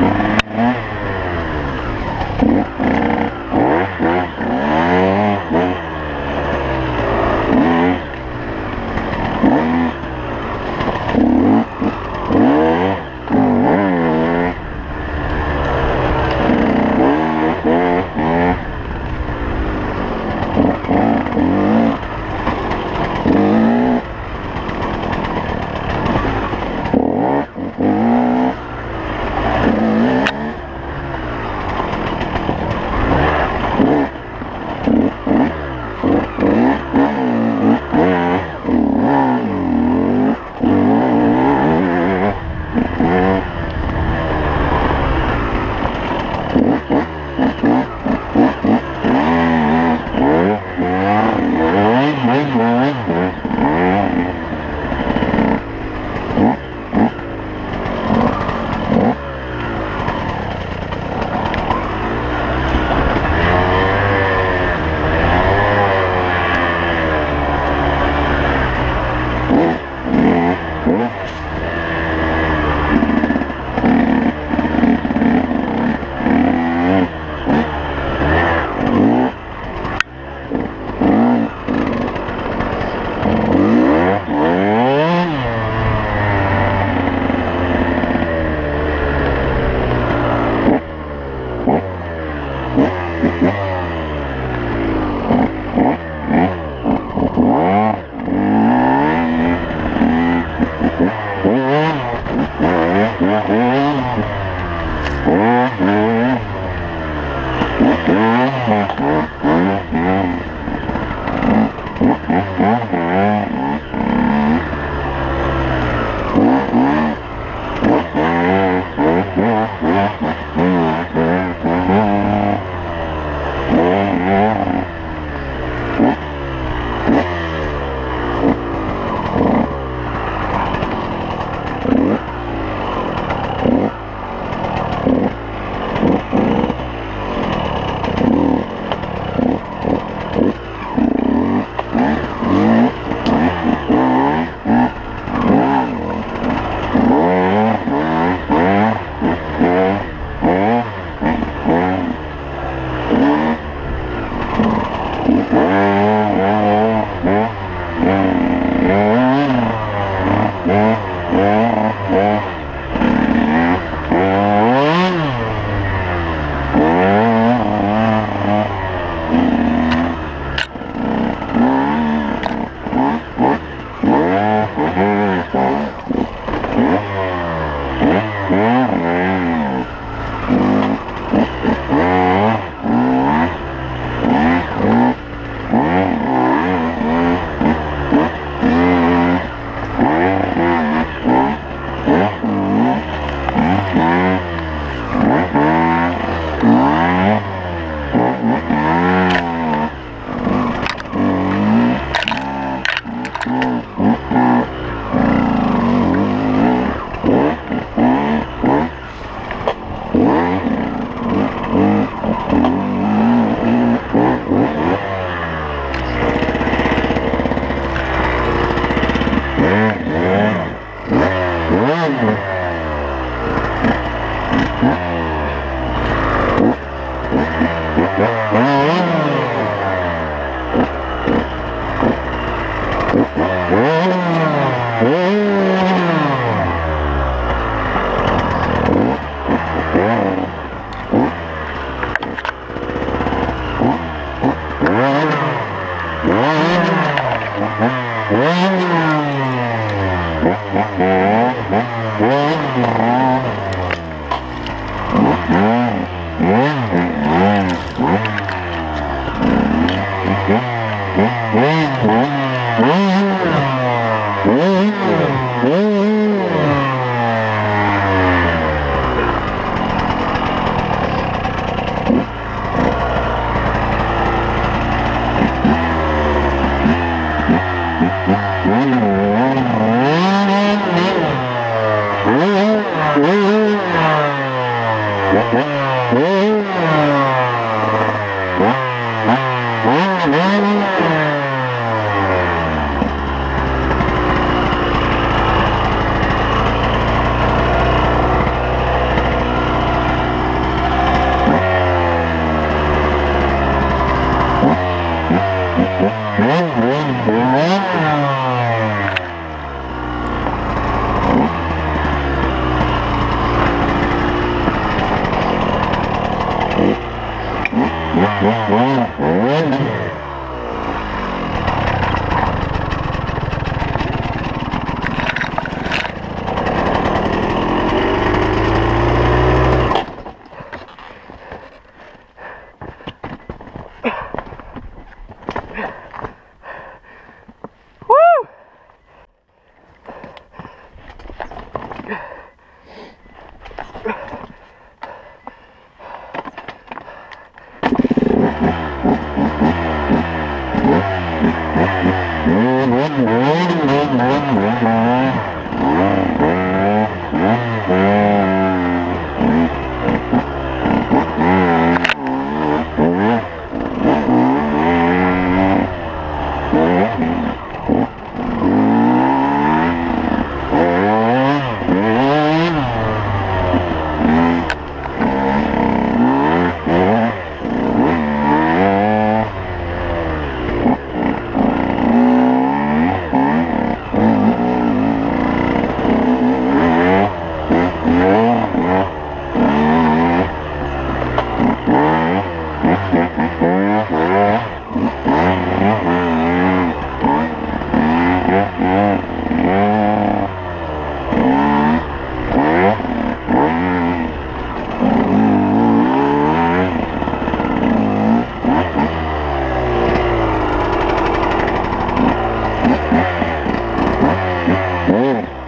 Bye. Yeah. Música Oh, Mm-hmm. Mm.